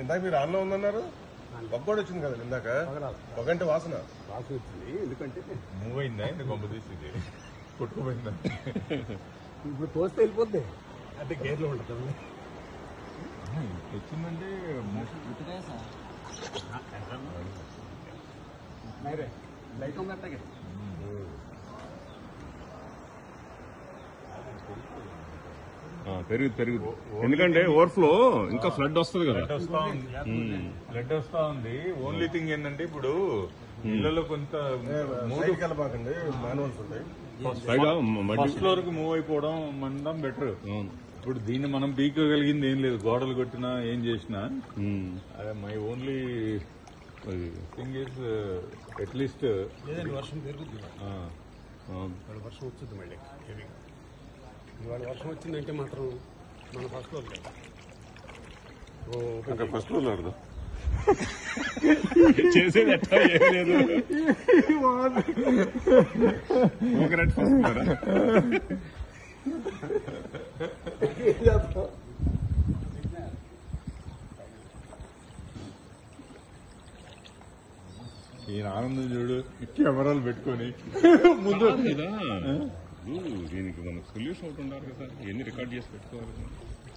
ఇందాక మీరు ఆన్లో ఉందన్నారు? ఒక్కోటి వచ్చింది కదా ఇందాక? ఒకంటే వాసన? వాసన వచ్చింది. ఎందుకంటే మూవ్ అయిందా ఇంత గొప్ప తీసి ఇది కొట్టుకుపోయిందా? ఇప్పుడు తోస్తే వెళ్ళిపోద్ది. అంటే గేర్లో ఉంటుంది వచ్చిందంటే లైట్ ఉన్నట్టే పెరుగు పెరుగు ఎందుకంటే ఓవర్ఫ్లో ఇంకా ఫ్లడ్ వస్తుంది కదా. బ్లడ్ వస్తా ఉంది బ్లడ్ వస్తా ఉంది. ఓన్లీ థింగ్ ఏంటంటే ఇప్పుడు ఇళ్ళలో కొంత సైడ్కి వెళ్ళబాకండి మాన్యువల్స్ ఉంటాయి. ఫస్ట్ ఫ్లోర్కి మూవ్ అయిపోవడం మందం బెటర్. ఇప్పుడు దీన్ని మనం పీకగలిగింది ఏం లేదు. గోడలు కొట్టినా ఏం చేసినా. అదే my only thing is at least వర్షం. ఇవాళ వర్షం వచ్చింది మళ్ళీ. ఇవాళ వర్షం వచ్చిందంటే మాత్రం మన ఫస్ట్లో లేదు ఫస్ట్ ఫ్లోర్ చేసేది ఎట్లా లేదు. ఫస్ట్ కదా ఈయన ఆనందం చూడు కెమెరాలు పెట్టుకొని ముందు మీద దీనికి మనకు సొల్యూషన్ ఒకటి ఉండాలి కదా ఎన్ని రికార్డ్ చేసి పెట్టుకోవాలి